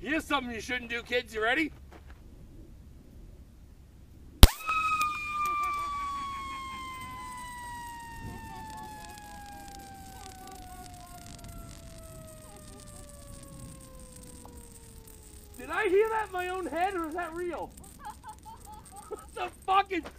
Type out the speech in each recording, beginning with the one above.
Here's something you shouldn't do, kids. You ready? Did I hear that in my own head or is that real? what the fucking. There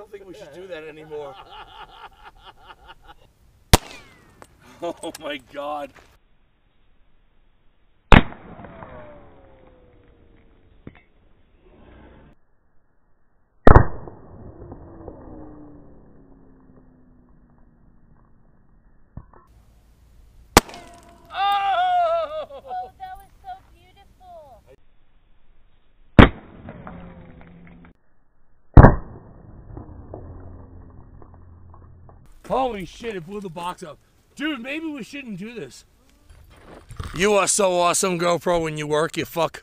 don't think we should do that anymore. oh my god. Oh! Oh, that was so beautiful. Holy shit, it blew the box up. Dude, maybe we shouldn't do this. You are so awesome, GoPro, when you work, you fuck.